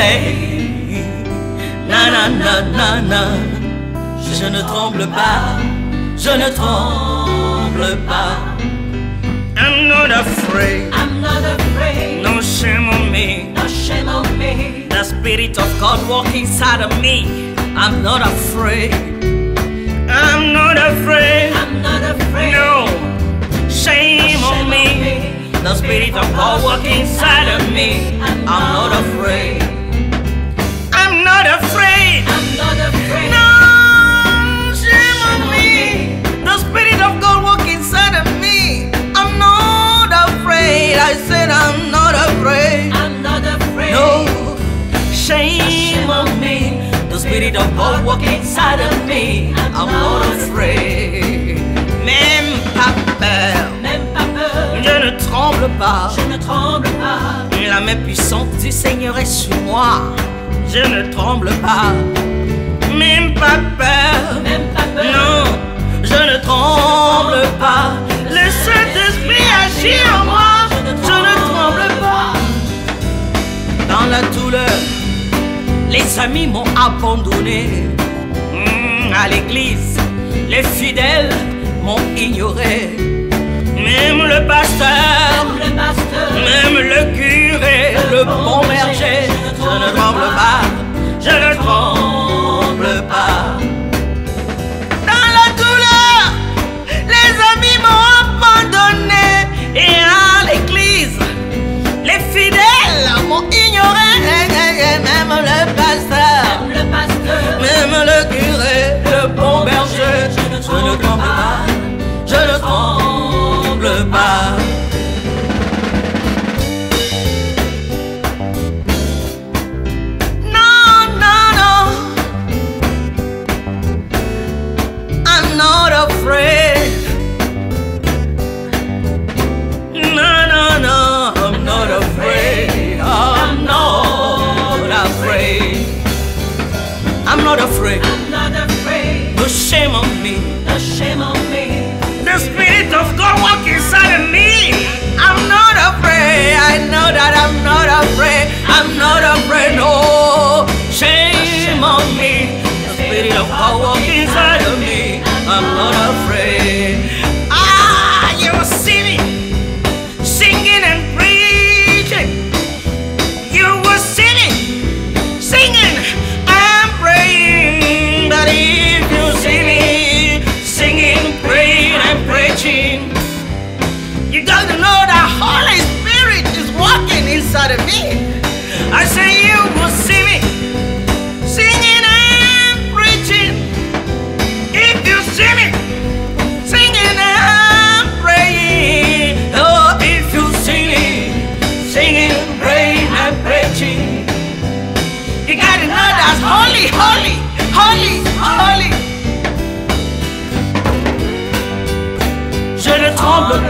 hey, na na na na na, je ne tremble pas, je ne tremble pas. I'm not afraid, I'm not afraid, no shame on me, no shame on me. The spirit of God walk inside of me, I'm not afraid, I'm not afraid, I'm not afraid, no shame, no shame on, me. on me. The spirit of God walk inside of me. inside of me. Même pas peur. Même peur. Je ne tremble pas. Je ne tremble pas. La main puissante du Seigneur est sur moi. Je ne tremble pas. Même pas peur. Même pas peur. Non, je ne tremble pas. Le Saint-Esprit agit. les amis m'ont abandonné. Hmm, à l'église, les fidèles m'ont ignoré. Même le pasteur, même le not afraid. I'm not afraid. No shame on me. No shame on me. The Spirit of God walk inside of me. Holy Spirit is walking inside of me. I say you will see me singing and preaching. If you see me singing and praying, oh, if you see me singing, praying and preaching, you gotta know that's holy, holy, holy, holy. Should have told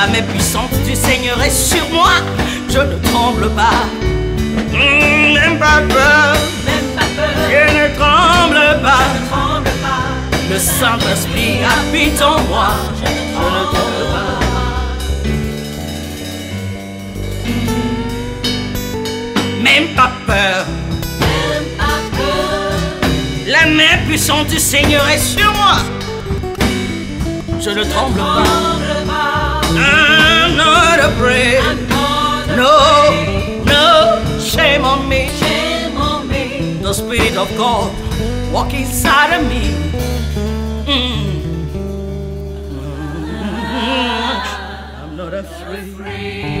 la main puissante du Seigneur est sur moi. Je ne tremble pas. Mmh, même pas peur. Je ne tremble pas. Je ne tremble pas. Le Saint-Esprit habite en moi. Je ne tremble, pas. Même pas peur. La main puissante du Seigneur est sur moi. Je ne tremble pas. I'm not afraid. I'm not no, afraid. no, shame on me. Shame on me. The Spirit of God walk inside of me. Mm. mm. mm. I'm not afraid.